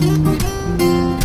Música